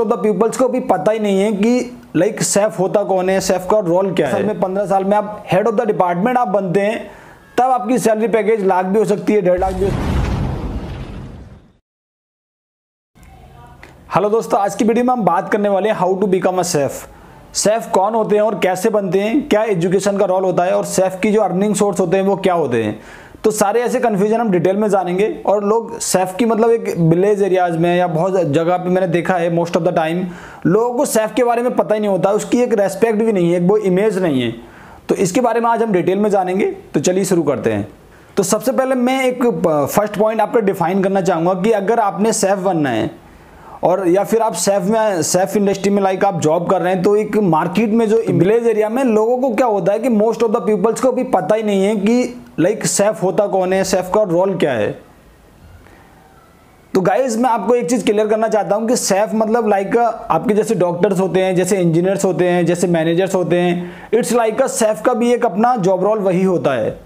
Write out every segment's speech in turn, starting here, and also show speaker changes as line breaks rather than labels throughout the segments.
Most of the peoples को भी पता ही नहीं है कि लाइक like, सेफ़ होता कौन है? सेफ़ का रोल क्या है? में पंद्रह साल में आप हेड ऑफ़ द डिपार्टमेंट आप बनते हैं तब आपकी सैलरी पैकेज लाख भी हो सकती है डेढ़ लाख भी हो हेलो दोस्तों आज की वीडियो में हम बात करने वाले हैं how to become a chef chef कौन होते हैं और कैसे बनते हैं? क्या एजुकेशन का रोल होता है? और सेफ़ की जो अर्निंग सोर्स होते हैं वो क्या होते हैं? तो सारे ऐसे कन्फ्यूज़न हम डिटेल में जानेंगे और लोग सेफ़ की मतलब एक विलेज एरियाज़ में या बहुत जगह पे मैंने देखा है मोस्ट ऑफ़ द टाइम लोगों को सेफ़ के बारे में पता ही नहीं होता उसकी एक रेस्पेक्ट भी नहीं है एक वो इमेज नहीं है। तो इसके बारे में आज हम डिटेल में जानेंगे तो चलिए शुरू करते हैं। तो सबसे पहले मैं एक फ़र्स्ट पॉइंट आपका डिफाइन करना चाहूँगा कि अगर आपने सेफ़ बनना है और या फिर आप सेफ़ में सेफ़ इंडस्ट्री में लाइक आप जॉब कर रहे हैं तो एक मार्केट में जो विलेज एरिया में लोगों को क्या होता है कि मोस्ट ऑफ़ द पीपल्स को भी पता ही नहीं है कि लाइक सेफ़ होता कौन है? सेफ़ का रोल क्या है? तो गाइज़ मैं आपको एक चीज़ क्लियर करना चाहता हूँ कि सेफ़ मतलब लाइक आपके जैसे डॉक्टर्स होते हैं, जैसे इंजीनियर्स होते हैं, जैसे मैनेजर्स होते हैं इट्स लाइक अ सेफ़ का भी एक अपना जॉब रोल वही होता है।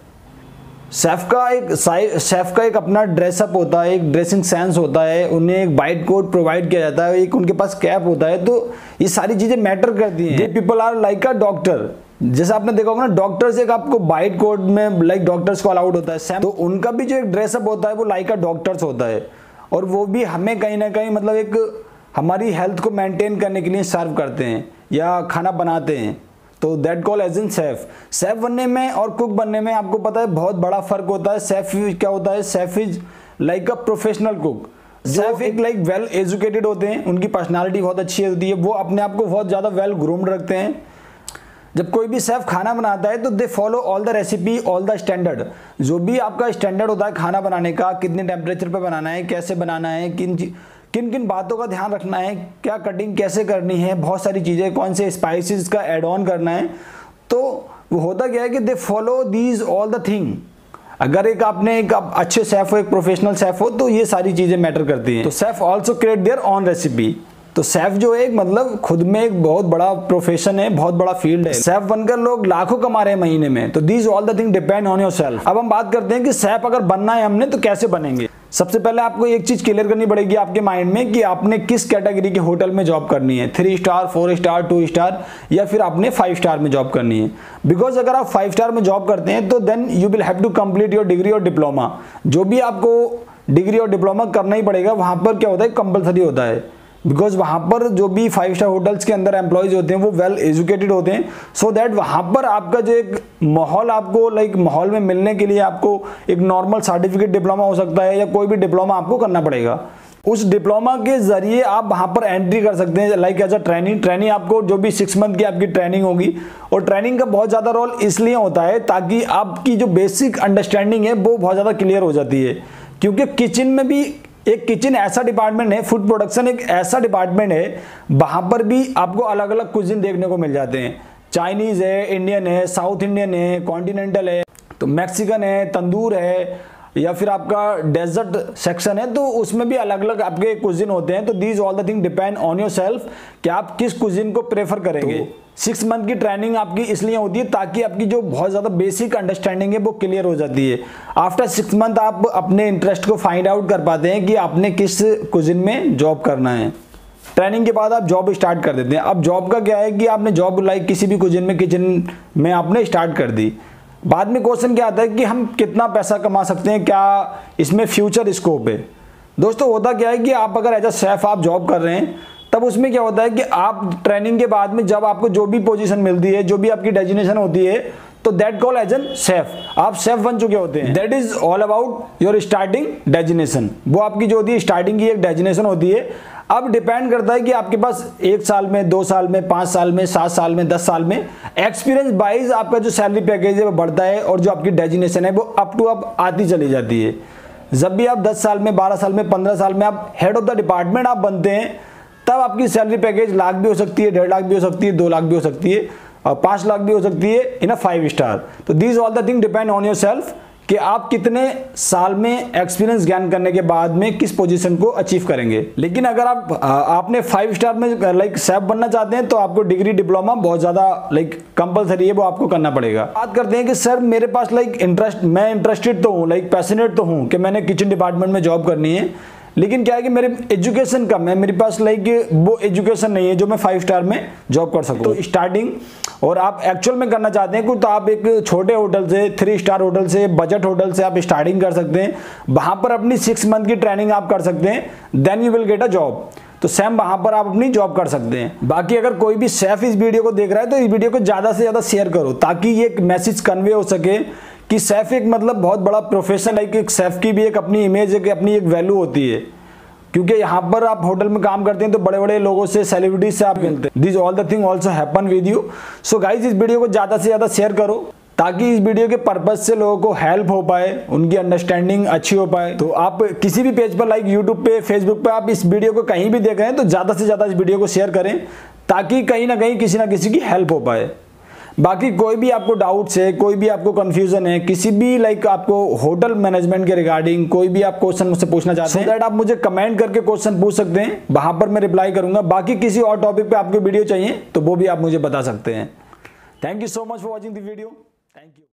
सेफ़ का एक सेफ़ का एक अपना ड्रेसअप होता है, एक ड्रेसिंग सेंस होता है, उन्हें एक वाइट कोट प्रोवाइड किया जाता है, एक उनके पास कैप होता है तो ये सारी चीज़ें मैटर करती हैं। People are like a doctor जैसे आपने देखा होगा ना डॉक्टर्स एक आपको वाइट कोट में लाइक डॉक्टर्स को अलाउड होता है। तो उनका भी जो एक ड्रेसअप होता है वो लाइक अ डॉक्टर्स होता है। और वो भी हमें कहीं ना कहीं मतलब एक हमारी हेल्थ को मेंटेन करने के लिए सर्व करते हैं या खाना बनाते हैं। तो that call as in chef chef बनने में और कुक बनने में आपको पता है बहुत बड़ा फ़र्क होता है। सेफ़ क्या होता है? Chef is like a professional cook chef एक लाइक वेल एजुकेटेड होते हैं उनकी पर्सनालिटी बहुत अच्छी होती है वो अपने आप को बहुत ज़्यादा वेल ग्रूम्ड रखते हैं। जब कोई भी सेफ़ खाना बनाता है तो they follow all the recipe all the standard जो भी आपका स्टैंडर्ड होता है खाना बनाने का कितने टेम्परेचर पर बनाना है कैसे बनाना है किन किन किन बातों का ध्यान रखना है क्या कटिंग कैसे करनी है बहुत सारी चीज़ें कौन से स्पाइसेस का एड ऑन करना है तो वो होता क्या है कि they follow these all the thing अगर एक आपने एक आप अच्छे सेफ़ हो एक प्रोफेशनल सेफ़ हो तो ये सारी चीज़ें मैटर करती हैं. तो chef also create their own recipe तो सेफ़ जो है मतलब खुद में एक बहुत बड़ा प्रोफेशन है, बहुत बड़ा फ़ील्ड है। सेफ़ बनकर लोग लाखों कमा रहे हैं महीने में। तो these all the thing depend on your self अब हम बात करते हैं कि सेफ़ अगर बनना है हमने तो कैसे बनेंगे? सबसे पहले आपको एक चीज़ क्लियर करनी पड़ेगी आपके माइंड में कि आपने किस कैटेगरी के होटल में जॉब करनी है। Three star four star two star या फिर आपने फाइव स्टार में जॉब करनी है। बिकॉज़ अगर आप फाइव स्टार में जॉब करते हैं तो then you will have to complete your degree और डिप्लोमा जो भी आपको डिग्री और डिप्लोमा करना ही पड़ेगा, वहाँ पर क्या होता है? कंपलसरी होता है। बिकॉज़ वहाँ पर जो भी फाइव स्टार होटल्स के अंदर एम्प्लॉयज़ होते हैं, वो वेल एजुकेटेड होते हैं। सो दैट वहाँ पर आपका जो एक माहौल आपको लाइक माहौल में मिलने के लिए आपको एक नॉर्मल सर्टिफिकेट डिप्लोमा हो सकता है या कोई भी डिप्लोमा आपको करना पड़ेगा। उस डिप्लोमा के ज़रिए आप वहाँ पर एंट्री कर सकते हैं like as a training training आपको जो भी सिक्स मंथ की आपकी ट्रेनिंग होगी। और ट्रेनिंग का बहुत ज़्यादा रोल इसलिए होता है ताकि आपकी जो बेसिक अंडरस्टैंडिंग है, वो बहुत ज़्यादा क्लियर हो जाती है। क्योंकि किचन में भी एक किचन ऐसा डिपार्टमेंट है फ़ूड प्रोडक्शन एक ऐसा डिपार्टमेंट है, वहाँ पर भी आपको अलग अलग कुजिन देखने को मिल जाते हैं। चाइनीज़ है इंडियन है साउथ इंडियन है कॉन्टिनेंटल है तो मैक्सिकन है, तंदूर है या फिर आपका डेजर्ट सेक्शन है तो उसमें भी अलग अलग आपके कुजिन होते हैं तो these all the thing depend on your self कि आप किस कुजिन को प्रेफर करेंगे। तो सिक्स मंथ की ट्रेनिंग आपकी इसलिए होती है ताकि आपकी जो बहुत ज़्यादा बेसिक अंडरस्टैंडिंग है वो क्लियर हो जाती है। आफ्टर सिक्स मंथ आप अपने इंटरेस्ट को फाइंड आउट कर पाते हैं कि आपने किस कुजिन में जॉब करना है। ट्रेनिंग के बाद आप जॉब स्टार्ट कर देते हैं। अब जॉब का क्या है कि आपने जॉब लाइक किसी भी कुजिन में किचन में आपने स्टार्ट कर दी। बाद में क्वेश्चन क्या आता है कि हम कितना पैसा कमा सकते हैं, क्या इसमें फ्यूचर स्कोप है? दोस्तों, होता क्या है कि आप अगर एज अ सेफ़ आप जॉब कर रहे हैं, तब उसमें क्या होता है कि आप ट्रेनिंग के बाद में जब आपको जो भी पोजीशन मिलती है, जो भी आपकी डेजिनेशन होती है तो that call as an chef आप सेफ़ बन चुके होते हैं। That is all about your starting designation वो आपकी जो होती है स्टार्टिंग की एक डेजिनेशन होती है। अब डिपेंड करता है कि आपके पास एक साल में, दो साल में, पाँच साल में, सात साल में, दस साल में एक्सपीरियंस वाइज आपका जो सैलरी पैकेज है वो बढ़ता है और जो आपकी डेजिनेशन है वो अप टू अप आती चली जाती है। जब भी आप दस साल में, बारह साल में, पंद्रह साल में आप हेड ऑफ़ द डिपार्टमेंट आप बनते हैं, तब आपकी सैलरी पैकेज लाख भी हो सकती है, डेढ़ लाख भी हो सकती है, दो लाख भी हो सकती है। और पाँच लाख भी हो सकती है इन अ फाइव स्टार तो these all the thing depend on yourself कि आप कितने साल में एक्सपीरियंस गैन करने के बाद में किस पोजीशन को अचीव करेंगे। लेकिन अगर आप आपने फाइव स्टार में लाइक सेफ़ बनना चाहते हैं तो आपको डिग्री डिप्लोमा बहुत ज़्यादा लाइक कंपलसरी है, वो आपको करना पड़ेगा। बात करते हैं कि, सर, मेरे पास लाइक इंटरेस्ट मैं इंटरेस्टेड तो हूँ लाइक पैशनेट तो हूँ कि मैंने किचन डिपार्टमेंट में जॉब करनी है लेकिन क्या है कि मेरे एजुकेशन कम है। मेरे पास लाइक वो एजुकेशन नहीं है जो मैं फाइव स्टार में जॉब कर सकूँ। तो स्टार्टिंग और आप एक्चुअल में करना चाहते हैं तो आप एक छोटे होटल से थ्री स्टार होटल से बजट होटल से आप स्टार्टिंग कर सकते हैं। वहाँ पर अपनी सिक्स मंथ की ट्रेनिंग आप कर सकते हैं। Then you will get a job तो सेम वहाँ पर आप अपनी जॉब कर सकते हैं। बाकी अगर कोई भी सेफ़ इस वीडियो को देख रहा है तो इस वीडियो को ज़्यादा से ज़्यादा शेयर करो ताकि ये मैसेज कन्वे हो सके। कि सेफ़ एक मतलब बहुत बड़ा प्रोफेशन है कि सेफ़ की भी एक अपनी इमेज है अपनी एक वैल्यू होती है। क्योंकि यहाँ पर आप होटल में काम करते हैं तो बड़े बड़े लोगों से सेलिब्रिटीज से आप मिलते हैं। This all the thing also happen with you so guys इस वीडियो को ज़्यादा से ज़्यादा शेयर करो, ताकि इस वीडियो के पर्पज से लोगों को हेल्प हो पाए, उनकी अंडरस्टैंडिंग अच्छी हो पाए। तो आप किसी भी पेज पर लाइक यूट्यूब पे फेसबुक पे, आप इस वीडियो को कहीं भी देख रहे हैं तो ज़्यादा से ज़्यादा इस वीडियो को शेयर करें, ताकि कहीं ना कहीं किसी ना किसी की हेल्प हो पाए। बाकी कोई भी आपको डाउट्स है कोई भी आपको कंफ्यूजन है किसी भी लाइक आपको होटल मैनेजमेंट के रिगार्डिंग कोई भी आप क्वेश्चन मुझसे पूछना चाहते हैं दैट आप मुझे कमेंट करके क्वेश्चन पूछ सकते हैं वहाँ पर मैं रिप्लाई करूँगा। बाकी किसी और टॉपिक पे आपको वीडियो चाहिए तो वो भी आप मुझे बता सकते हैं। Thank you so much for watching the video thank you